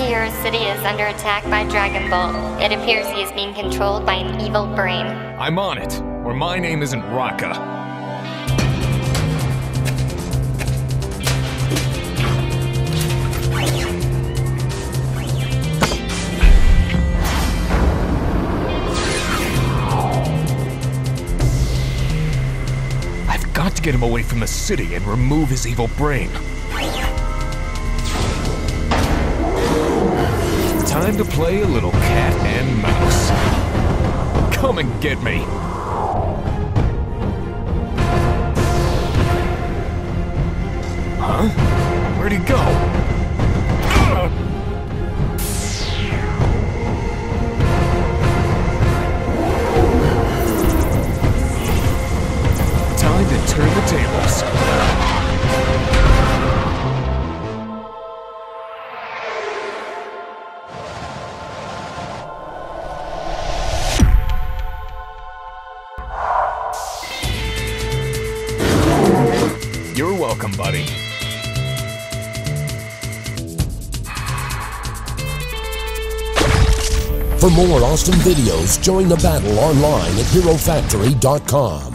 Hero City is under attack by Dragon Bolt. It appears he is being controlled by an evil brain. I'm on it, or my name isn't Rocka. I've got to get him away from the city and remove his evil brain. Time to play a little cat and mouse. Come and get me. Huh? Where'd he go? Time to turn the tables. You're welcome, buddy. For more awesome videos, join the battle online at HeroFactory.com.